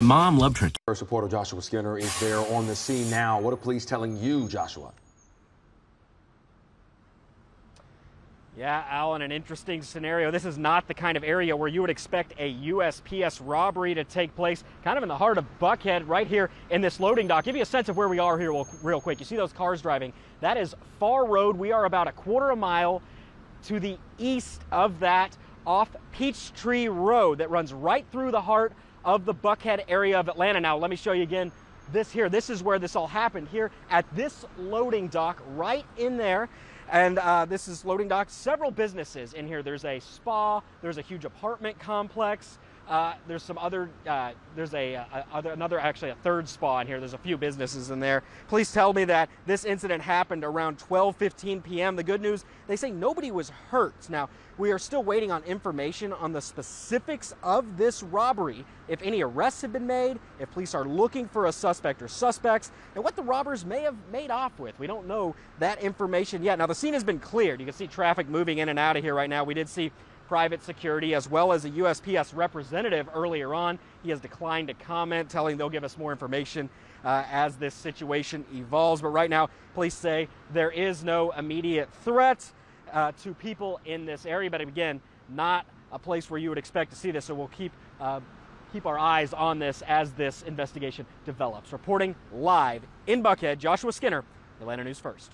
Mom loved her. First reporter Joshua Skinner is there on the scene now. What are police telling you, Joshua? Yeah, Alan, an interesting scenario. This is not the kind of area where you would expect a USPS robbery to take place. Kind of in the heart of Buckhead, right here in this loading dock. Give you a sense of where we are here real quick. You see those cars driving? That is Pharr Road. We are about a quarter of a mile to the east of that off Peachtree Road that runs right through the heart of the Buckhead area of Atlanta. Now, let me show you again this here. This is where this all happened here at this loading dock right in there. And uh, this is loading dock, several businesses in here. There's a spa, there's a huge apartment complex, uh, there's some other, uh, there's a, a, other, another, actually a third spa in here. There's a few businesses in there. Police tell me that this incident happened around 12:15 p.m. The good news, they say nobody was hurt. Now we are still waiting on information on the specifics of this robbery. If any arrests have been made, if police are looking for a suspect or suspects, and what the robbers may have made off with. We don't know that information yet. Now the scene has been cleared. You can see traffic moving in and out of here right now. We did see private security as well as a USPS representative earlier on. He has declined to comment, telling they'll give us more information uh, as this situation evolves. But right now, police say there is no immediate threat uh, to people in this area. But again, not a place where you would expect to see this. So we'll keep uh, keep our eyes on this as this investigation develops. Reporting live in Buckhead, Joshua Skinner, Atlanta News First.